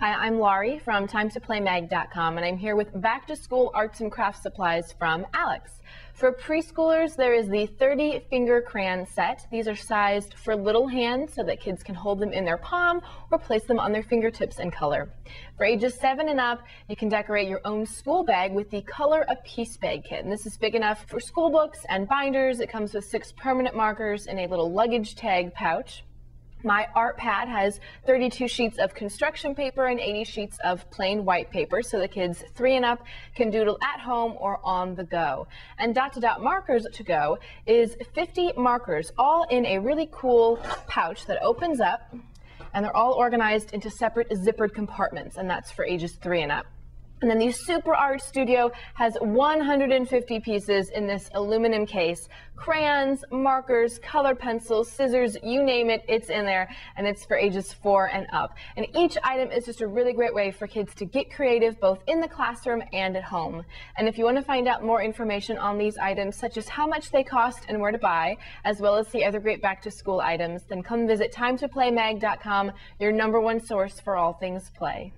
Hi, I'm Laurie from TimeToPlayMag.com, and I'm here with Back to School Arts and Crafts Supplies from Alex. For preschoolers, there is the 30 finger crayon set. These are sized for little hands so that kids can hold them in their palm or place them on their fingertips and color. For ages 7 and up, you can decorate your own school bag with the Color a Piece Bag Kit. And this is big enough for school books and binders. It comes with six permanent markers and a little luggage tag pouch. My art pad has 32 sheets of construction paper and 80 sheets of plain white paper so the kids three and up can doodle at home or on the go. And dot to dot markers to go is 50 markers all in a really cool pouch that opens up and they're all organized into separate zippered compartments and that's for ages three and up. And then the Super Art Studio has 150 pieces in this aluminum case. Crayons, markers, color pencils, scissors, you name it, it's in there. And it's for ages four and up. And each item is just a really great way for kids to get creative both in the classroom and at home. And if you want to find out more information on these items, such as how much they cost and where to buy, as well as the other great back to school items, then come visit timetoplaymag.com, your number one source for all things play.